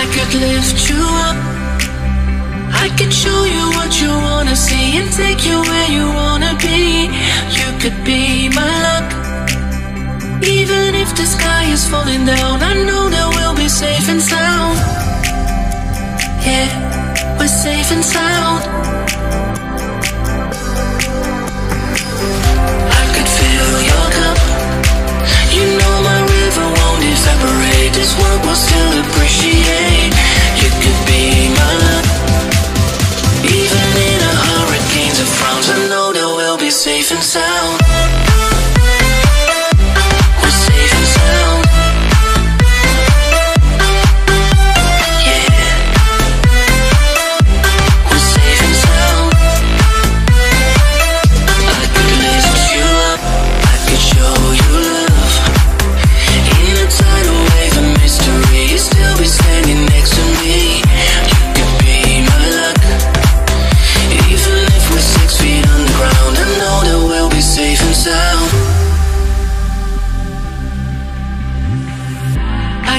I could lift you up. I could show you what you wanna see and take you where you wanna be. You could be my luck. Even if the sky is falling down, I know that we'll be safe and sound. Yeah, we're safe and sound.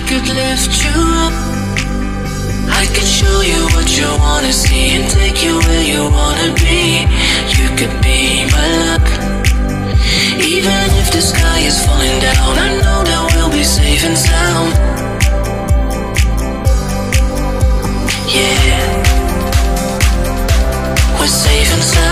could lift you up. I could show you what you wanna see And take you where you wanna be. You could be my luck. Even if the sky is falling down I know that we'll be safe and sound. Yeah. We're safe and sound.